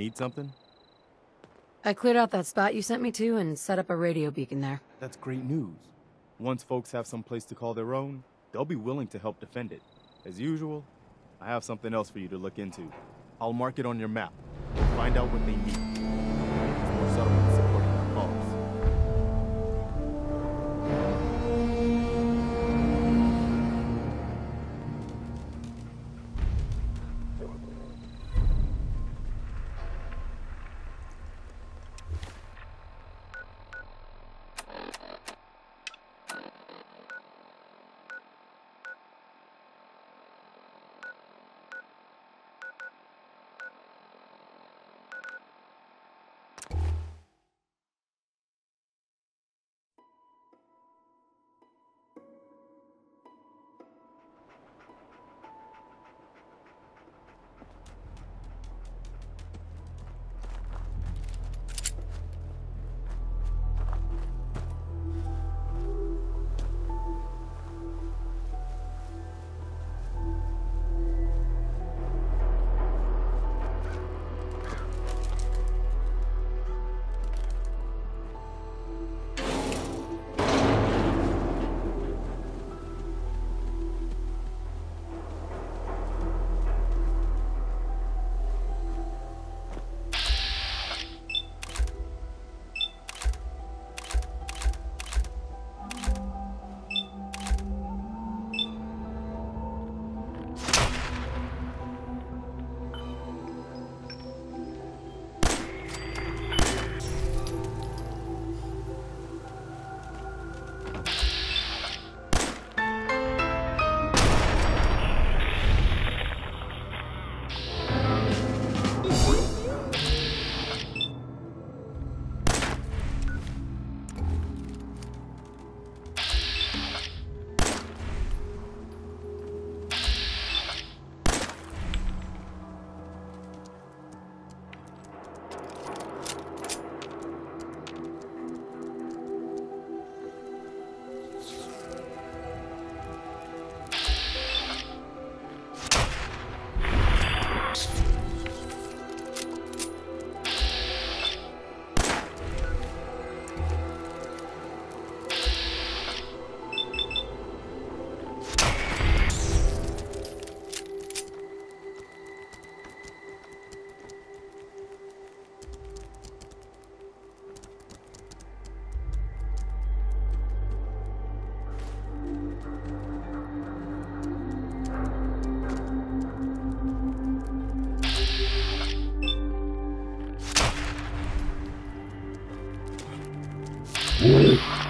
Need something? I cleared out that spot you sent me to and set up a radio beacon there. That's great news. Once folks have some place to call their own, they'll be willing to help defend it. As usual, I have something else for you to look into. I'll mark it on your map. Find out what they need. There's more settlements supporting our cause. Whoa. Uh.